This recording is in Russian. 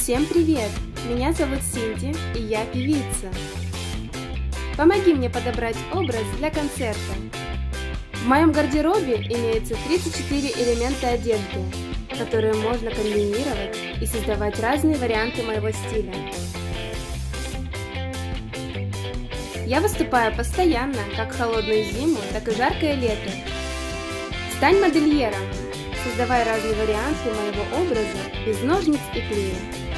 Всем привет! Меня зовут Синди, и я певица. Помоги мне подобрать образ для концерта. В моем гардеробе имеется 34 элемента одежды, которые можно комбинировать и создавать разные варианты моего стиля. Я выступаю постоянно, как холодную зиму, так и жаркое лето. Стань модельером, создавай разные варианты моего образа без ножниц и клея.